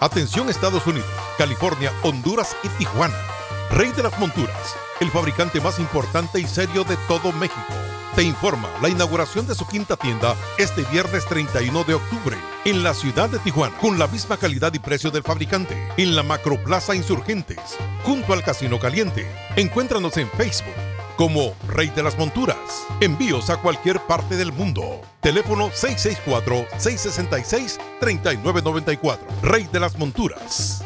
Atención Estados Unidos, California, Honduras y Tijuana. Rey de las Monturas, el fabricante más importante y serio de todo México. Te informa la inauguración de su quinta tienda este viernes 31 de octubre en la ciudad de Tijuana, con la misma calidad y precio del fabricante, en la Macroplaza Insurgentes, junto al Casino Caliente. Encuéntranos en Facebook como Rey de las Monturas. Envíos a cualquier parte del mundo. Teléfono 664-666-3994. Rey de las Monturas.